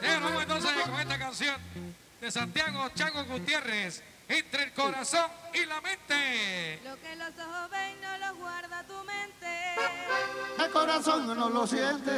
Bien, vamos entonces con esta canción de Santiago Chago Gutiérrez, Entre el corazón y la mente. Lo que los ojos ven no lo guarda tu mente. El corazón no lo siente.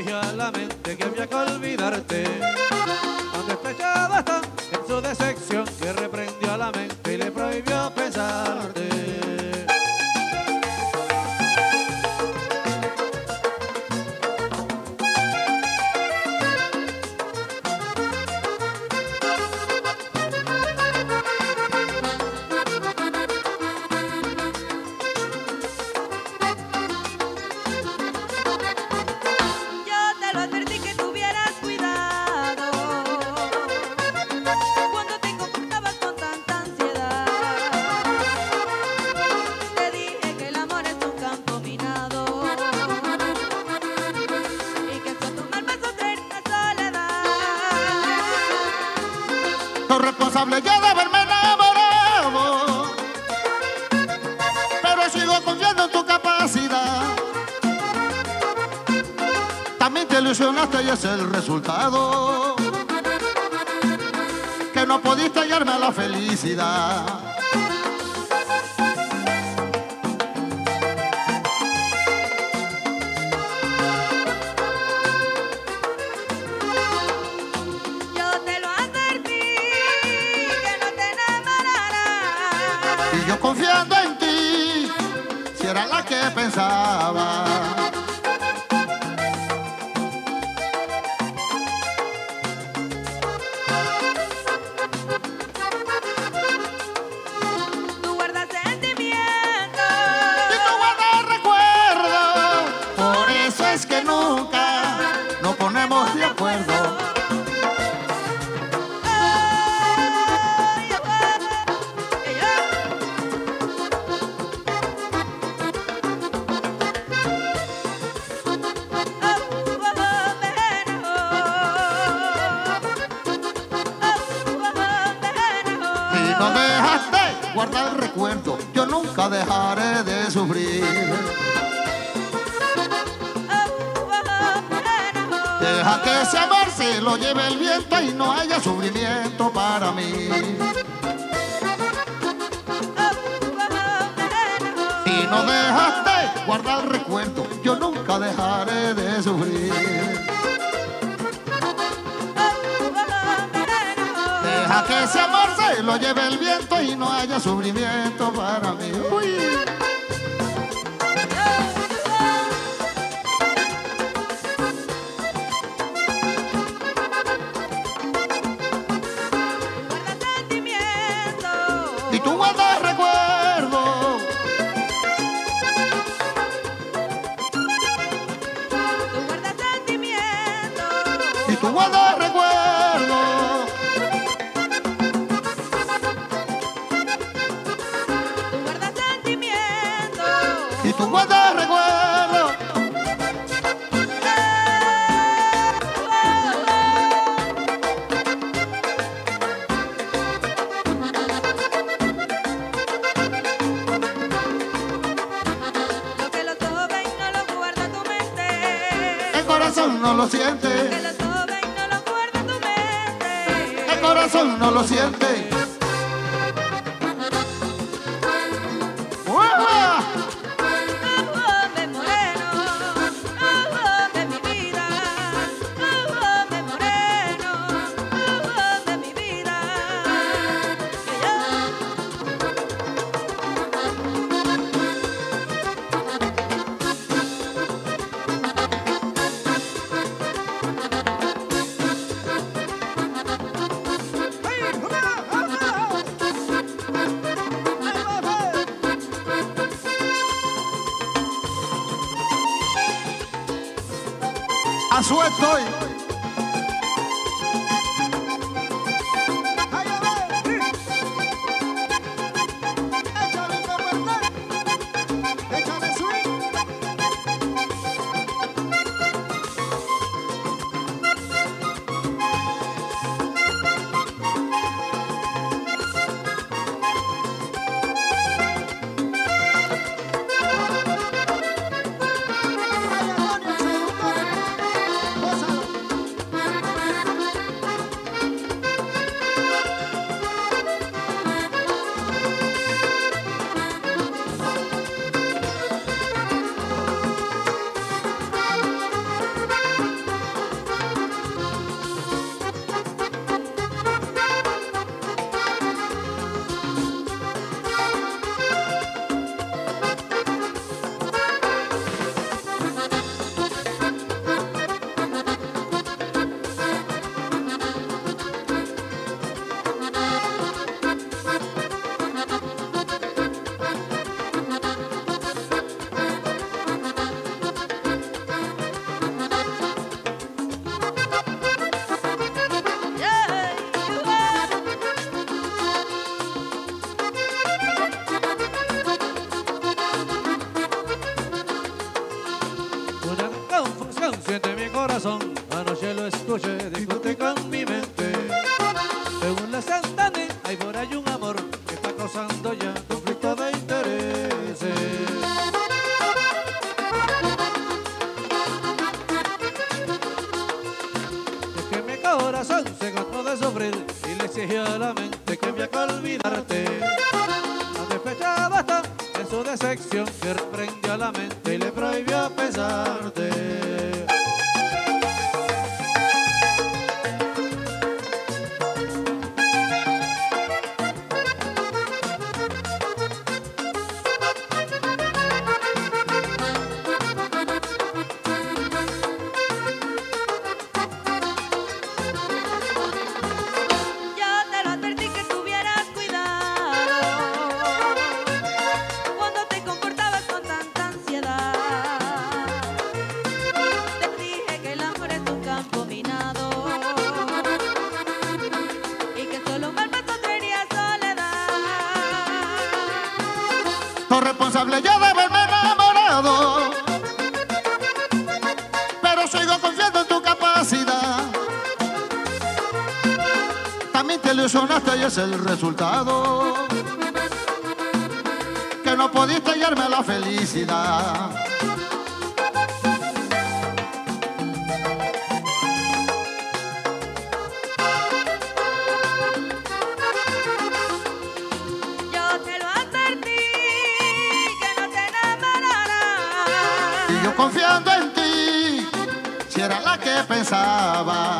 Exigió a la mente que había que olvidarte. Tan despechado está en su decepción que reprendió Soy responsable ya de haberme enamorado. Pero sigo confiando en tu capacidad. También te ilusionaste y es el resultado. Que no pudiste hallarme a la felicidad. Que pensaba. Y no dejaste guardar el recuerdo, yo nunca dejaré de sufrir. Deja que ese amor se lo lleve el viento y no haya sufrimiento para mí. Si no dejaste guardar el recuerdo, yo nunca dejaré de sufrir. Que ese amor se lo lleve el viento y no haya sufrimiento para mí. Uy. Y tú guardas recuerdo. Y tú guardas recuerdo. Y tú guardas recuerdo. Lo que los ojos ven no lo guarda tu mente. El corazón no lo siente. Lo que los ojos ven no lo guarda tu mente. El corazón no lo siente. Pasó estoy. Decepción que reprendió a la mente responsable yo de haberme enamorado. Pero sigo confiando en tu capacidad. También te ilusionaste y es el resultado. Que no pudiste hallarme la felicidad. Confiando en ti, si era la que pensaba.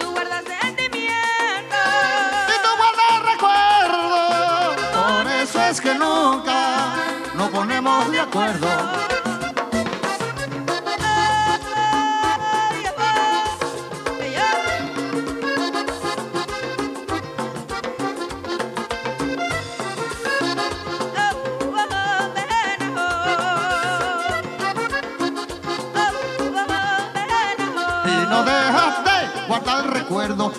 Tú guardas sentimientos. Y tú guardas recuerdo, por eso es que nunca nos ponemos de acuerdo.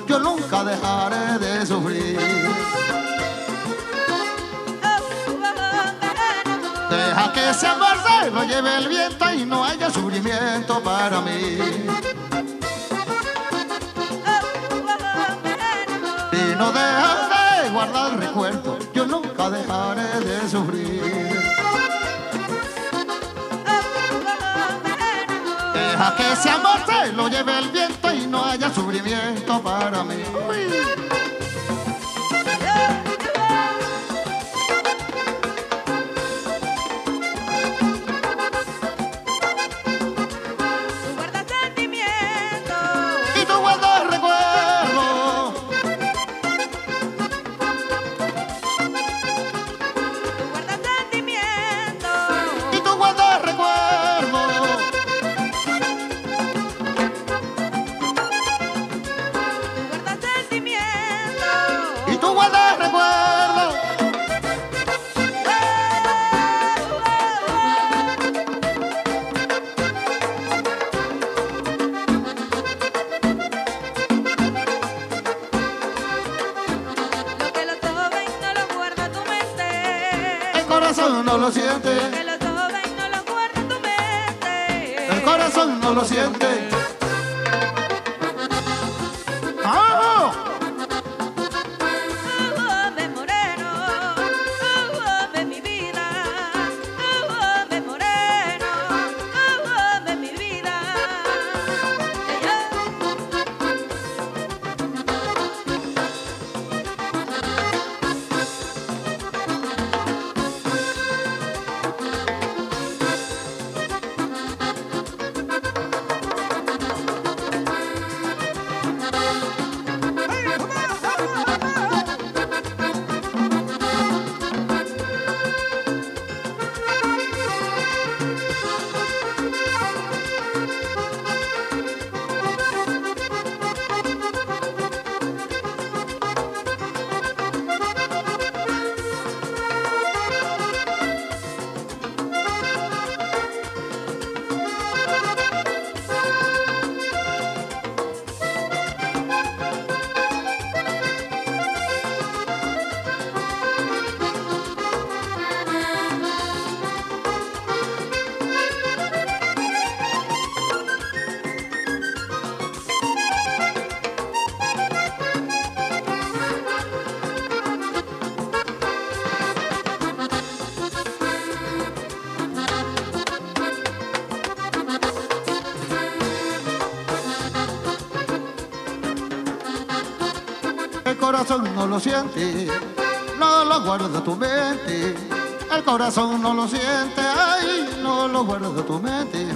Yo nunca dejaré de sufrir. Deja que ese amor se lo lleve el viento y no haya sufrimiento para mí. Y no dejas de guardar recuerdo, yo nunca dejaré de sufrir. Deja que ese amor se lo lleve el viento sufrimiento para mí. Siente. Corazón no lo siente, no lo guarda tu mente. El corazón no lo siente, ay, no lo guarda tu mente.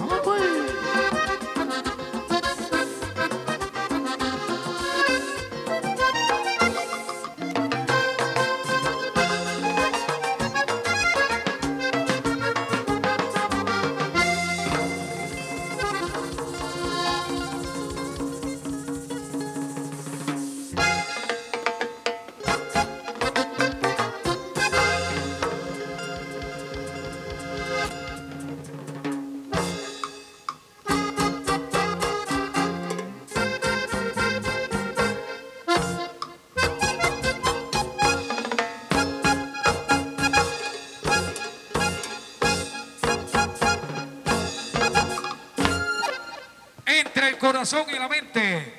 Corazón y la mente.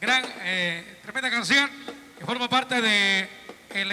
Gran, eh, tremenda canción que forma parte de el